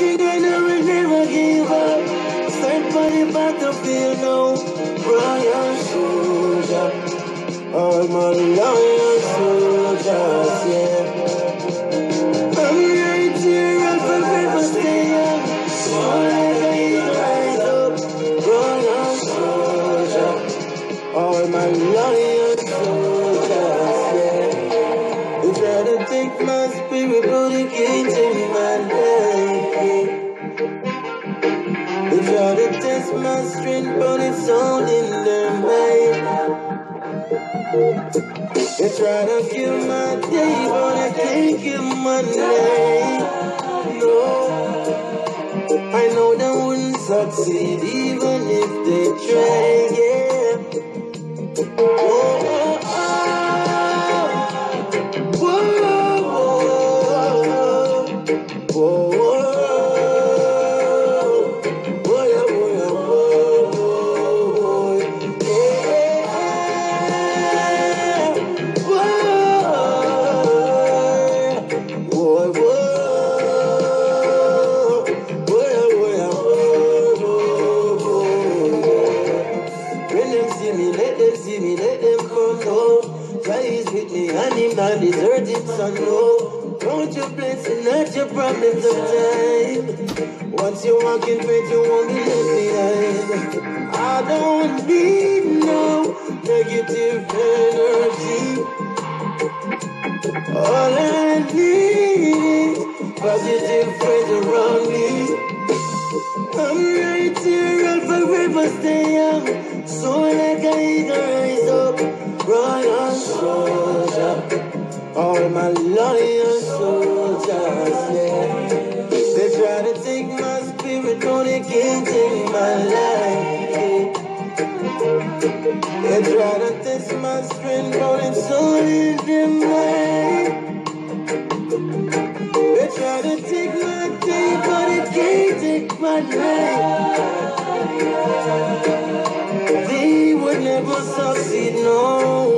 I will never give up. Stand by the battlefield now. Royal soldier. All my loyal soldiers, yeah. I'm right here, I'll forever stay young. But it's all in their mind. They try to kill my day, but I can't kill my night. No, I know they wouldn't succeed even if they try. Problems of time. Once you walk in faith, you won't be left behind. I don't need no negative energy. All I need is positive friends around me. I'm right here, I'll forever stay young. So like I rise up, royal soldier. All my loyal soldiers, yeah. They try to take my spirit, but they can't take my life. yeah. They try to test my strength, but it's all in. They try to take my day, but it can't take my night. They would never succeed, no.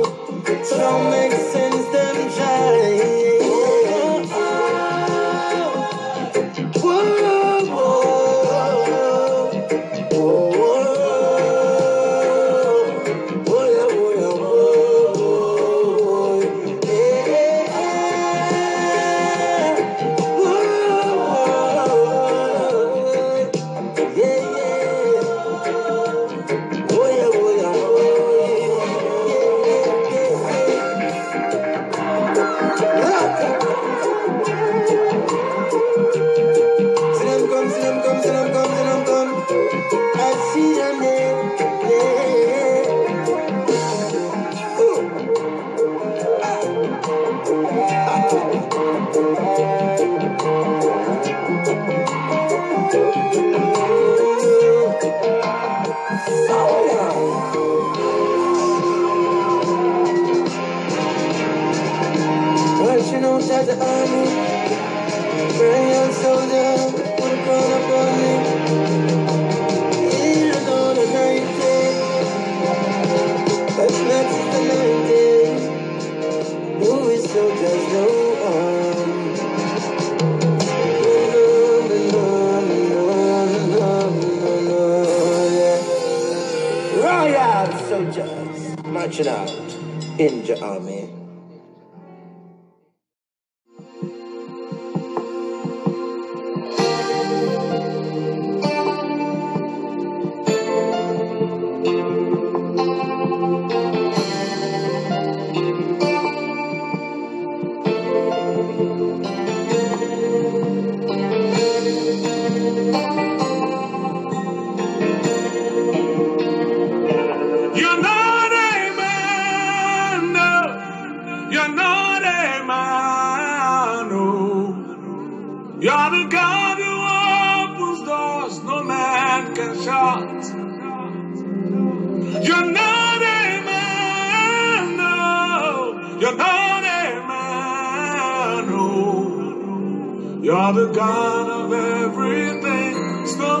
In the army. The God opens doors no man can shut. You're not a man, no. You're not a man, no. You're the God of everything. There's no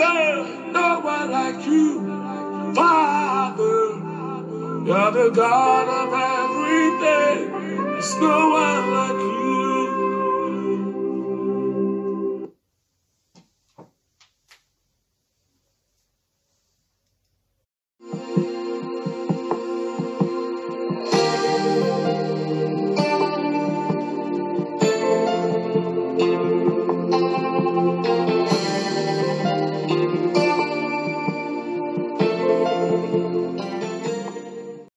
There's no one like you, Father. You're the God of everything. There's no one like you.